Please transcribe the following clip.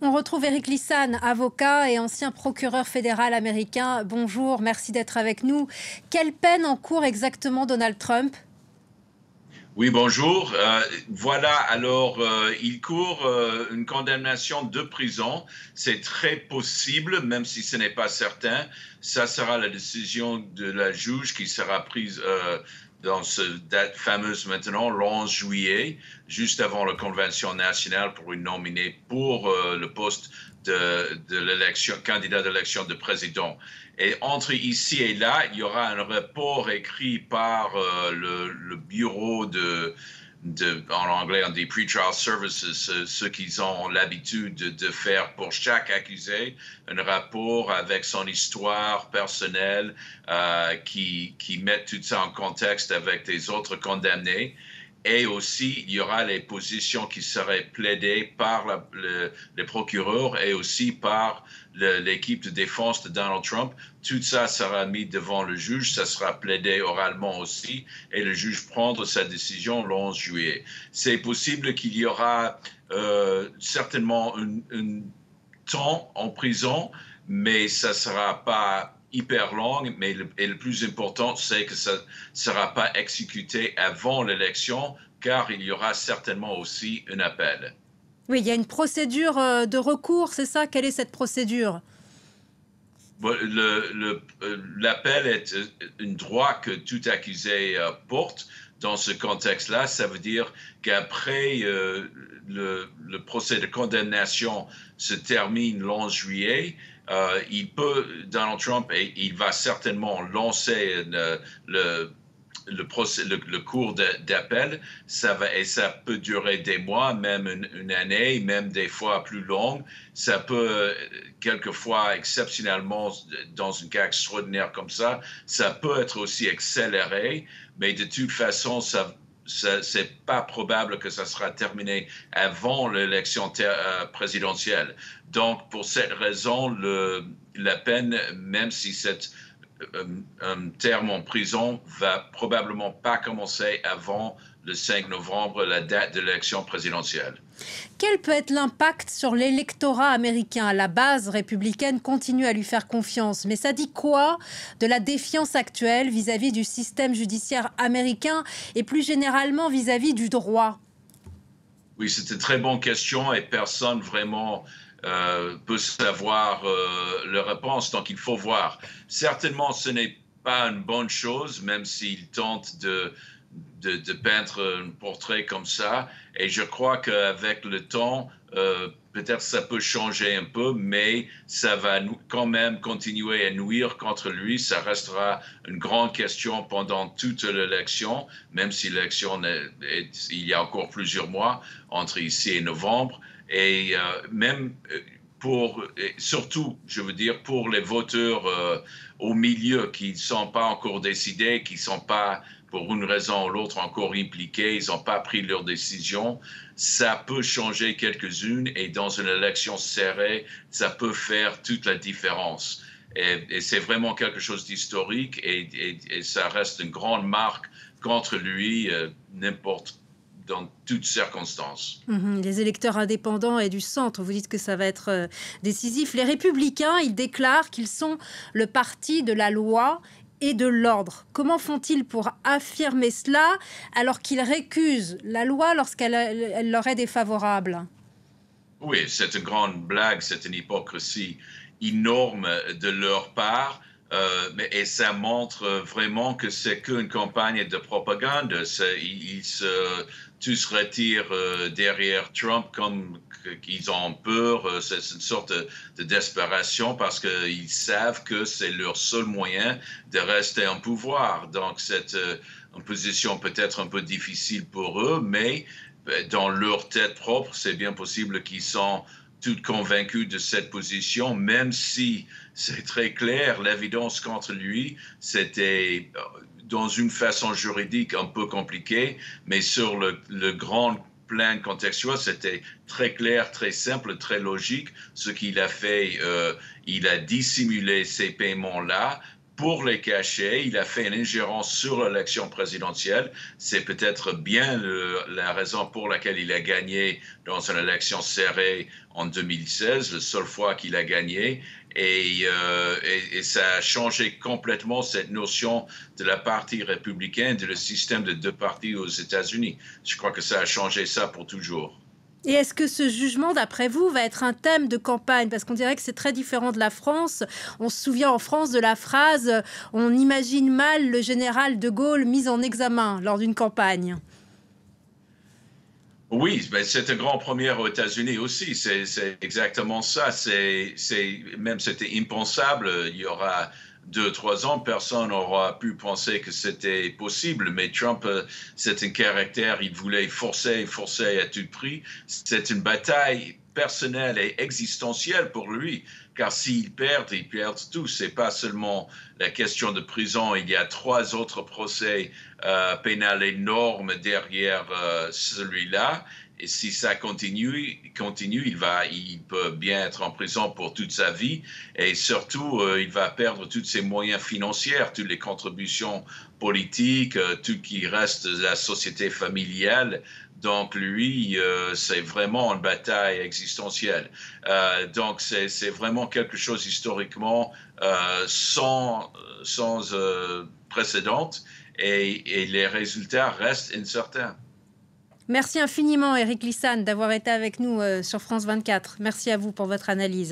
On retrouve Eric Lissan, avocat et ancien procureur fédéral américain. Bonjour, merci d'être avec nous. Quelle peine encourt exactement Donald Trump? Oui, bonjour. Euh, voilà, alors euh, il court euh, une condamnation de prison. C'est très possible, même si ce n'est pas certain. Ça sera la décision de la juge qui sera prise dans cette date fameuse maintenant, le 11 juillet, juste avant la convention nationale pour une nominée pour euh, le poste de, candidat d'élection de président. Et entre ici et là, il y aura un rapport écrit par euh, le, bureau de, en anglais, on dit pretrial services, ce qu'ils ont l'habitude de, faire pour chaque accusé, un rapport avec son histoire personnelle euh, qui, qui met tout ça en contexte avec des autres condamnés. Et aussi, il y aura les positions qui seraient plaidées par le, les procureurs et aussi par l'équipe de défense de Donald Trump. Tout ça sera mis devant le juge, ça sera plaidé oralement aussi, et le juge prendra sa décision le 11 juillet. C'est possible qu'il y aura euh, certainement un temps en prison, mais ça ne sera pas hyper longue, mais le, plus important, c'est que ça ne sera pas exécuté avant l'élection, car il y aura certainement aussi un appel. Oui, il y a une procédure euh, de recours, c'est ça? Quelle est cette procédure? L'appel le, le, est euh, un droit que tout accusé euh, porte. Dans ce contexte-là, ça veut dire qu'après euh, le, le, procès de condamnation se termine le 11 juillet, euh, il peut, Donald Trump, et il va certainement lancer le, le, procès, le, cours d'appel, ça va, et ça peut durer des mois, même une, année, même des fois plus longue. Ça peut, quelquefois, exceptionnellement, dans un cas extraordinaire comme ça, ça peut être aussi accéléré, mais de toute façon, ça c'est pas probable que ça sera terminé avant l'élection euh, présidentielle. Donc, pour cette raison, la peine, même si cette un terme en prison va probablement pas commencer avant le 5 novembre, la date de l'élection présidentielle. Quel peut être l'impact sur l'électorat américain? La base républicaine continue à lui faire confiance, mais ça dit quoi de la défiance actuelle vis-à-vis -vis du système judiciaire américain et plus généralement vis-à-vis -vis du droit? Oui, c'est une très bonne question et personne vraiment euh, peut savoir euh, la réponse. Donc, il faut voir. Certainement, ce n'est pas une bonne chose, même s'il tente de, peindre un portrait comme ça. Et je crois qu'avec le temps, euh, peut-être ça peut changer un peu, mais ça va quand même continuer à nuire contre lui. Ça restera une grande question pendant toute l'élection, même si l'élection, il y a encore plusieurs mois entre ici et novembre. Et euh, même euh, pour, surtout, je veux dire, pour les voteurs euh, au milieu qui ne sont pas encore décidés, qui ne sont pas, pour une raison ou l'autre, encore impliqués, ils n'ont pas pris leur décision, ça peut changer quelques-unes et dans une élection serrée, ça peut faire toute la différence. Et, c'est vraiment quelque chose d'historique et, ça reste une grande marque contre lui, euh, n'importe dans toutes circonstances. Mmh, les électeurs indépendants et du centre, vous dites que ça va être euh, décisif. Les républicains, ils déclarent qu'ils sont le parti de la loi et de l'ordre. Comment font-ils pour affirmer cela alors qu'ils récusent la loi lorsqu'elle elle leur est défavorable? Oui, c'est une grande blague, c'est une hypocrisie énorme de leur part. Euh, mais, et ça montre vraiment que c'est qu'une campagne de propagande. Ils, ils se tous retirent euh, derrière Trump comme qu'ils ont peur. Euh, c'est une sorte de, de parce qu'ils savent que c'est leur seul moyen de rester en pouvoir. Donc, c'est euh, une position peut-être un peu difficile pour eux, mais dans leur tête propre, c'est bien possible qu'ils sont tous convaincus de cette position, même si c'est très clair, l'évidence contre lui, c'était dans une façon juridique un peu compliquée, mais sur le, le grand plan contextuel, c'était très clair, très simple, très logique. Ce qu'il a fait, euh, il a dissimulé ces paiements-là pour les cacher. Il a fait une ingérence sur l'élection présidentielle. C'est peut-être bien la raison pour laquelle il a gagné dans une élection serrée en 2016, la seule fois qu'il a gagné. Euh, et, et, ça a changé complètement cette notion de la partie républicaine, de le système de deux partis aux États-Unis. Je crois que ça a changé ça pour toujours. Et est-ce que ce jugement, d'après vous, va être un thème de campagne? Parce qu'on dirait que c'est très différent de la France. On se souvient en France de la phrase On imagine mal le général de Gaulle mis en examen lors d'une campagne. Oui, ben c'est un grand premier aux États-Unis aussi. C'est exactement ça. C'est même c'était impensable. Il y aura deux, trois ans, personne n'aura pu penser que c'était possible. Mais Trump, euh, c'est un caractère, il voulait forcer, forcer à tout prix. C'est une bataille personnelle et existentielle pour lui, car s'il perd, il perd tout. C'est pas seulement la question de prison. Il y a trois autres procès euh, énormes derrière euh, celui-là. Et si ça continue, il va, il peut bien être en prison pour toute sa vie. Et surtout, euh, il va perdre tous ses moyens financiers, toutes les contributions politiques, euh, tout qui reste de la société familiale. Donc, lui, euh, c'est vraiment une bataille existentielle. donc, c'est vraiment quelque chose historiquement sans, sans précédent. Et, et les résultats restent incertains. Merci infiniment, Eric Lissane, d'avoir été avec nous euh, sur France 24. Merci à vous pour votre analyse.